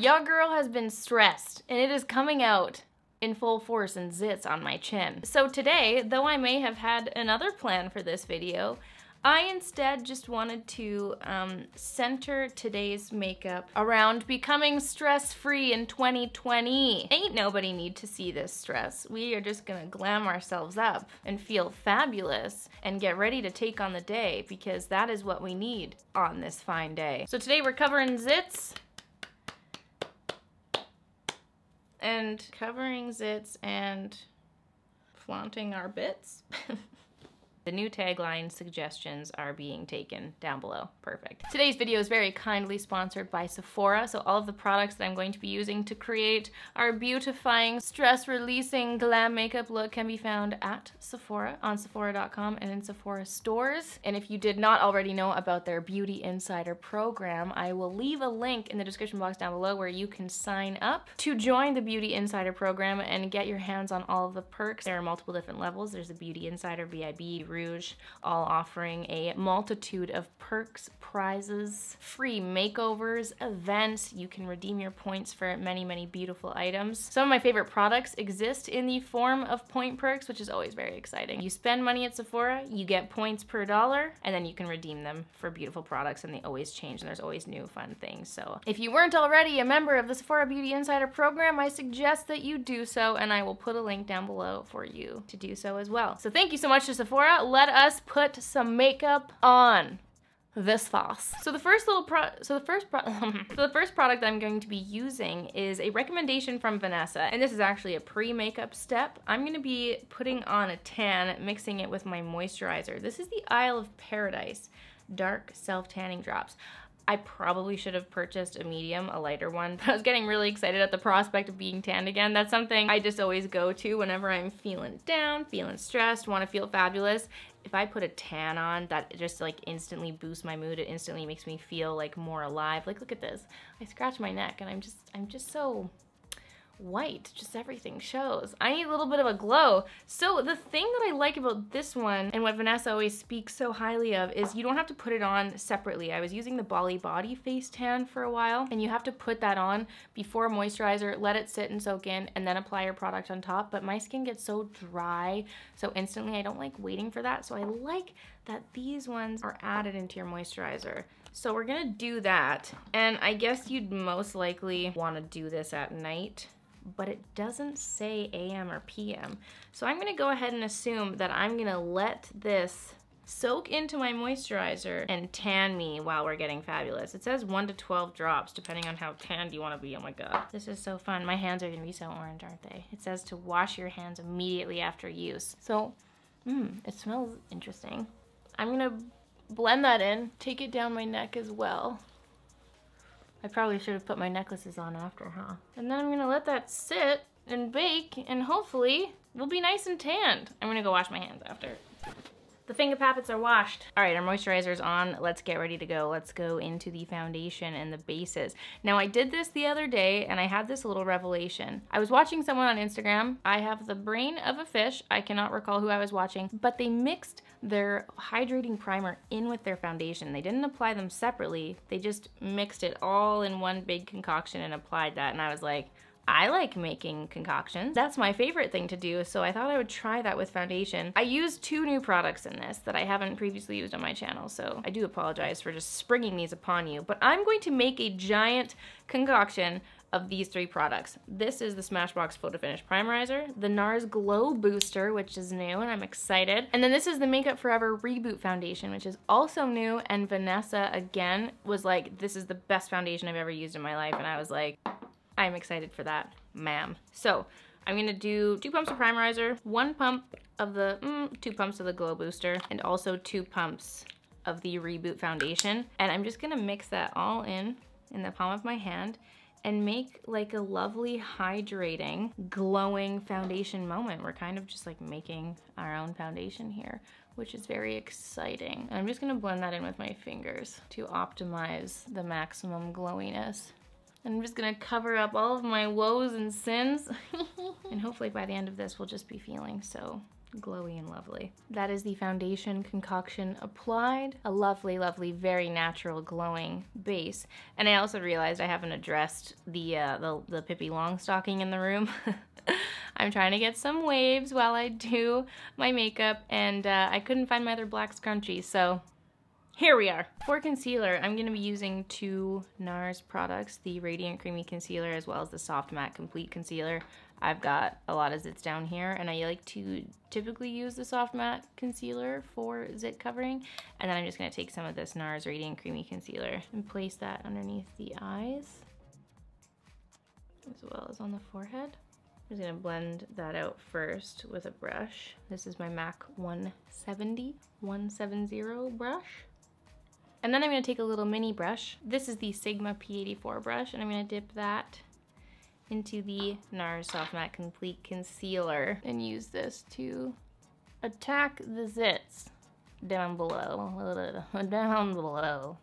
Your girl has been stressed, and it is coming out in full force and zits on my chin. So today, though I may have had another plan for this video, I instead just wanted to um, center today's makeup around becoming stress-free in 2020. Ain't nobody need to see this stress. We are just gonna glam ourselves up and feel fabulous and get ready to take on the day because that is what we need on this fine day. So today we're covering zits and covering zits and flaunting our bits. The new tagline suggestions are being taken down below. Perfect. Today's video is very kindly sponsored by Sephora, so all of the products that I'm going to be using to create our beautifying, stress-releasing glam makeup look can be found at Sephora, on Sephora.com, and in Sephora stores. And if you did not already know about their Beauty Insider program, I will leave a link in the description box down below where you can sign up to join the Beauty Insider program and get your hands on all of the perks. There are multiple different levels. There's a Beauty Insider, VIB, Rouge, all offering a multitude of perks, prizes, free makeovers, events. You can redeem your points for many, many beautiful items. Some of my favorite products exist in the form of point perks, which is always very exciting. You spend money at Sephora, you get points per dollar, and then you can redeem them for beautiful products, and they always change, and there's always new fun things. So if you weren't already a member of the Sephora Beauty Insider program, I suggest that you do so, and I will put a link down below for you to do so as well. So thank you so much to Sephora let us put some makeup on this fast. So the first little pro so the first pro so the first product I'm going to be using is a recommendation from Vanessa and this is actually a pre-makeup step. I'm going to be putting on a tan mixing it with my moisturizer. This is the Isle of Paradise dark self-tanning drops. I probably should have purchased a medium, a lighter one, but I was getting really excited at the prospect of being tanned again. That's something I just always go to whenever I'm feeling down, feeling stressed, want to feel fabulous. If I put a tan on, that just like instantly boosts my mood. It instantly makes me feel like more alive. Like, look at this. I scratch my neck and I'm just, I'm just so white, just everything shows. I need a little bit of a glow. So the thing that I like about this one and what Vanessa always speaks so highly of is you don't have to put it on separately. I was using the Bali Body Face Tan for a while and you have to put that on before moisturizer, let it sit and soak in and then apply your product on top. But my skin gets so dry so instantly I don't like waiting for that. So I like that these ones are added into your moisturizer. So we're gonna do that. And I guess you'd most likely wanna do this at night but it doesn't say AM or PM. So I'm gonna go ahead and assume that I'm gonna let this soak into my moisturizer and tan me while we're getting fabulous. It says 1 to 12 drops depending on how tanned you want to be. Oh my god. This is so fun. My hands are to be so orange, aren't they? It says to wash your hands immediately after use. So, mmm, it smells interesting. I'm to blend that in, take it down my neck as well. I probably should have put my necklaces on after, huh? And then I'm gonna let that sit and bake and hopefully we'll be nice and tanned. I'm gonna go wash my hands after. The finger pappets are washed. All right, our moisturizer's on. Let's get ready to go. Let's go into the foundation and the bases. Now, I did this the other day and I had this little revelation. I was watching someone on Instagram. I have the brain of a fish. I cannot recall who I was watching, but they mixed their hydrating primer in with their foundation. They didn't apply them separately. They just mixed it all in one big concoction and applied that. And I was like, I like making concoctions. That's my favorite thing to do, so I thought I would try that with foundation. I used two new products in this that I haven't previously used on my channel, so I do apologize for just springing these upon you, but I'm going to make a giant concoction of these three products. This is the Smashbox Photo Finish Primerizer, the NARS Glow Booster, which is new and I'm excited. And then this is the Makeup Forever Reboot Foundation, which is also new. And Vanessa, again, was like, this is the best foundation I've ever used in my life. And I was like, I'm excited for that, ma'am. So I'm gonna do two pumps of primerizer, one pump of the, mm, two pumps of the Glow Booster, and also two pumps of the Reboot Foundation. And I'm just gonna mix that all in, in the palm of my hand, and make like a lovely hydrating glowing foundation moment. We're kind of just like making our own foundation here which is very exciting. I'm just gonna blend that in with my fingers to optimize the maximum glowiness. I'm just gonna cover up all of my woes and sins. and hopefully by the end of this, we'll just be feeling so glowy and lovely. That is the foundation concoction applied. A lovely, lovely, very natural glowing base. And I also realized I haven't addressed the, uh, the, the Pippi Longstocking in the room. I'm trying to get some waves while I do my makeup and uh, I couldn't find my other black scrunchie, so here we are. For concealer, I'm to be using two NARS products, the Radiant Creamy Concealer as well as the Soft Matte Complete Concealer. I've got a lot of zits down here and I like to typically use the Soft Matte Concealer for zit covering. And then I'm just to take some of this NARS Radiant Creamy Concealer and place that underneath the eyes as well as on the forehead. I'm just to blend that out first with a brush. This is my MAC 170, 170 brush. And then I'm going to take a little mini brush. This is the Sigma P84 brush, and I'm going to dip that into the NARS Soft Matte Complete Concealer and use this to attack the zits down below, down below.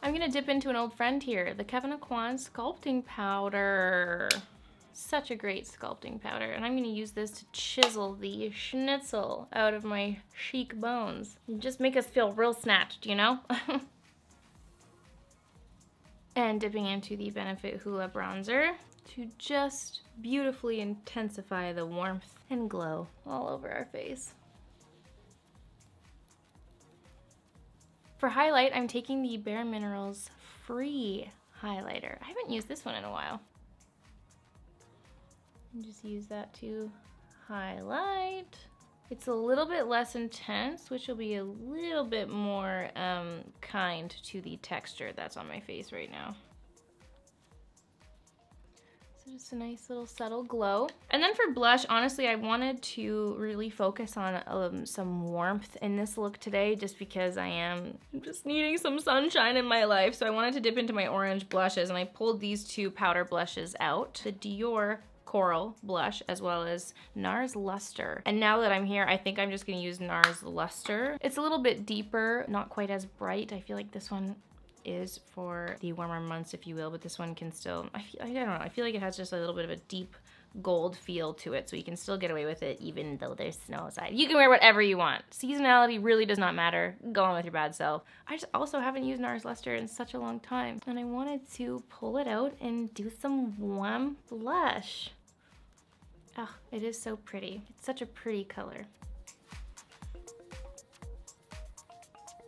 I'm gonna dip into an old friend here, the Kevyn Aucoin Sculpting Powder such a great sculpting powder and I'm going to use this to chisel the schnitzel out of my chic bones. Just make us feel real snatched, you know? and dipping into the Benefit Hoola bronzer to just beautifully intensify the warmth and glow all over our face. For highlight, I'm taking the Bare Minerals Free highlighter. I haven't used this one in a while. And just use that to highlight. It's a little bit less intense, which will be a little bit more um, kind to the texture that's on my face right now. So just a nice little subtle glow. And then for blush, honestly, I wanted to really focus on um, some warmth in this look today just because I am just needing some sunshine in my life. So I wanted to dip into my orange blushes and I pulled these two powder blushes out. The Dior Coral blush as well as NARS Luster. And now that I'm here, I think I'm just gonna use NARS Luster. It's a little bit deeper, not quite as bright. I feel like this one is for the warmer months, if you will, but this one can still, I, feel, I don't know, I feel like it has just a little bit of a deep gold feel to it, so you can still get away with it even though there's snow outside. You can wear whatever you want. Seasonality really does not matter. Go on with your bad self. I just also haven't used NARS Luster in such a long time, and I wanted to pull it out and do some warm blush. Oh, it is so pretty. It's such a pretty color.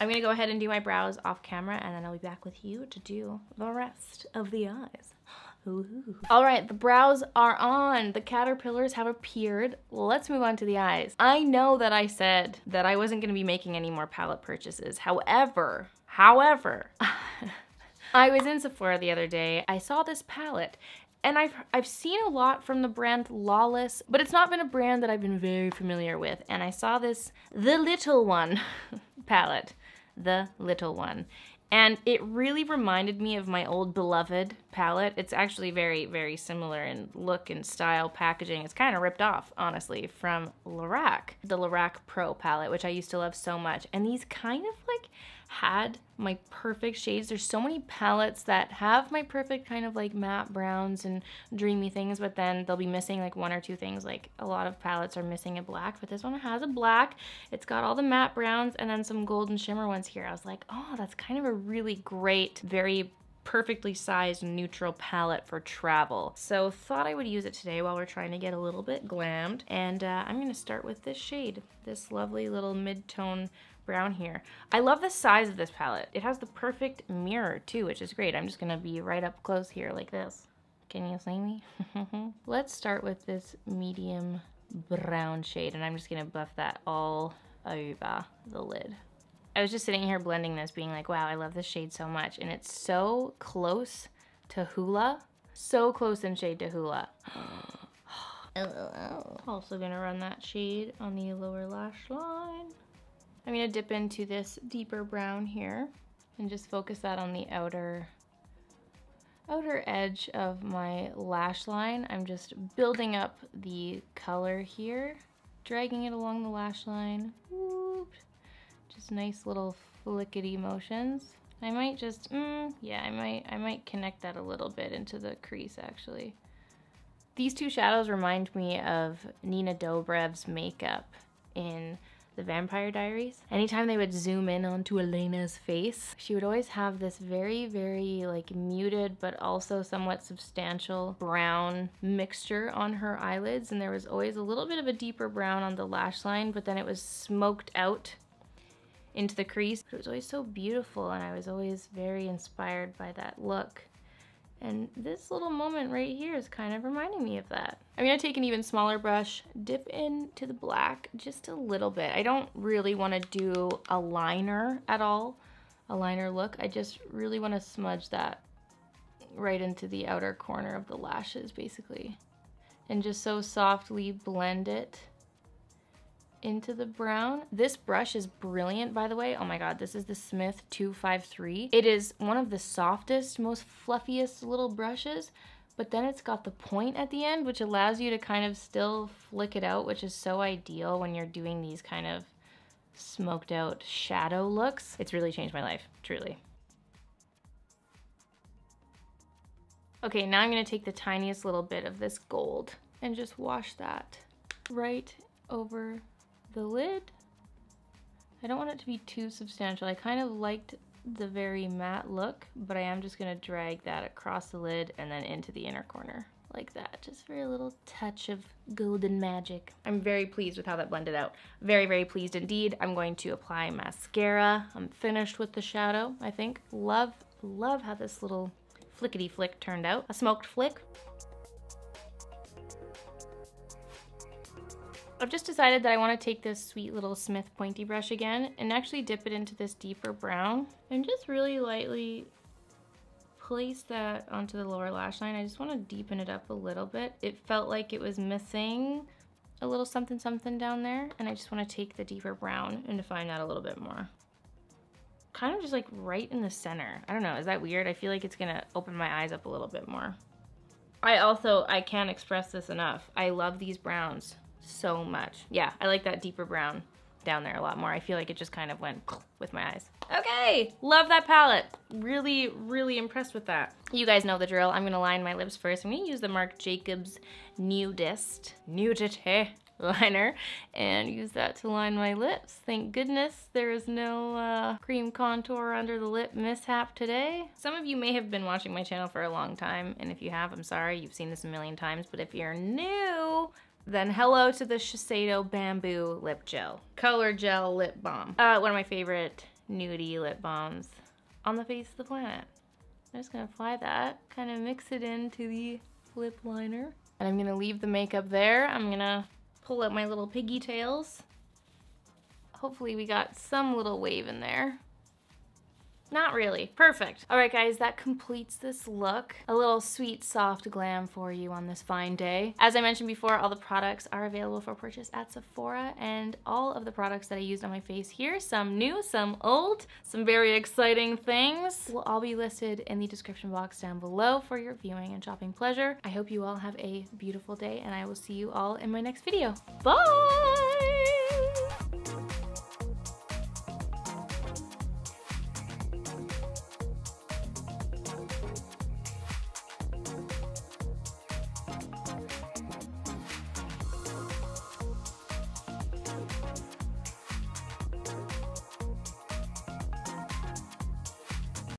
I'm gonna go ahead and do my brows off camera and then I'll be back with you to do the rest of the eyes. Ooh. All right, the brows are on. The caterpillars have appeared. Let's move on to the eyes. I know that I said that I wasn't gonna be making any more palette purchases. However, however, I was in Sephora the other day. I saw this palette and I've I've seen a lot from the brand Lawless, but it's not been a brand that I've been very familiar with. And I saw this The Little One palette, The Little One. And it really reminded me of my old beloved palette. It's actually very, very similar in look and style, packaging. It's kind of ripped off, honestly, from Lorac, the Lorac Pro palette, which I used to love so much. And these kind of like had my perfect shades. There's so many palettes that have my perfect kind of like matte browns and dreamy things, but then they'll be missing like one or two things. Like a lot of palettes are missing a black, but this one has a black. It's got all the matte browns and then some golden shimmer ones here. I was like, oh, that's kind of a really great, very perfectly sized neutral palette for travel. So thought I would use it today while we're trying to get a little bit glammed. And uh, I'm gonna start with this shade, this lovely little mid-tone brown here. I love the size of this palette. It has the perfect mirror too, which is great. I'm just gonna be right up close here like this. Can you see me? Let's start with this medium brown shade and I'm just gonna buff that all over the lid. I was just sitting here blending this being like, wow, I love this shade so much. And it's so close to Hoola. So close in shade to Hoola. also gonna run that shade on the lower lash line. I'm gonna dip into this deeper brown here and just focus that on the outer outer edge of my lash line. I'm just building up the color here, dragging it along the lash line. Whoop. Just nice little flickety motions. I might just, mm, yeah, I might, I might connect that a little bit into the crease actually. These two shadows remind me of Nina Dobrev's makeup in the Vampire Diaries. Anytime they would zoom in onto Elena's face, she would always have this very, very like muted but also somewhat substantial brown mixture on her eyelids. And there was always a little bit of a deeper brown on the lash line, but then it was smoked out into the crease. It was always so beautiful and I was always very inspired by that look. And this little moment right here is kind of reminding me of that. I'm gonna take an even smaller brush, dip into the black just a little bit. I don't really wanna do a liner at all, a liner look. I just really wanna smudge that right into the outer corner of the lashes basically. And just so softly blend it into the brown. This brush is brilliant, by the way. Oh my God, this is the Smith 253. It is one of the softest, most fluffiest little brushes, but then it's got the point at the end, which allows you to kind of still flick it out, which is so ideal when you're doing these kind of smoked out shadow looks. It's really changed my life, truly. Okay, now I'm gonna take the tiniest little bit of this gold and just wash that right over the lid. I don't want it to be too substantial. I kind of liked the very matte look, but I am just gonna drag that across the lid and then into the inner corner like that, just for a little touch of golden magic. I'm very pleased with how that blended out. Very, very pleased indeed. I'm going to apply mascara. I'm finished with the shadow, I think. Love, love how this little flickety flick turned out. A smoked flick. I've just decided that I want to take this sweet little Smith pointy brush again and actually dip it into this deeper brown and just really lightly place that onto the lower lash line. I just want to deepen it up a little bit. It felt like it was missing a little something something down there and I just want to take the deeper brown and define that a little bit more. Kind of just like right in the center. I don't know, is that weird? I feel like it's gonna open my eyes up a little bit more. I also, I can't express this enough. I love these browns so much. Yeah, I like that deeper brown down there a lot more. I feel like it just kind of went with my eyes. Okay, love that palette. Really, really impressed with that. You guys know the drill. I'm gonna line my lips first. I'm gonna use the Marc Jacobs Nudeist, Nudity liner and use that to line my lips. Thank goodness there is no uh, cream contour under the lip mishap today. Some of you may have been watching my channel for a long time and if you have, I'm sorry, you've seen this a million times, but if you're new, then hello to the Shiseido Bamboo Lip Gel. Color Gel Lip Balm. Uh, one of my favorite nudie lip balms on the face of the planet. I'm just gonna apply that, kind of mix it into the lip liner. And I'm gonna leave the makeup there. I'm gonna pull out my little piggy tails. Hopefully we got some little wave in there. Not really. Perfect. All right, guys, that completes this look. A little sweet, soft glam for you on this fine day. As I mentioned before, all the products are available for purchase at Sephora, and all of the products that I used on my face here, some new, some old, some very exciting things, will all be listed in the description box down below for your viewing and shopping pleasure. I hope you all have a beautiful day, and I will see you all in my next video. Bye!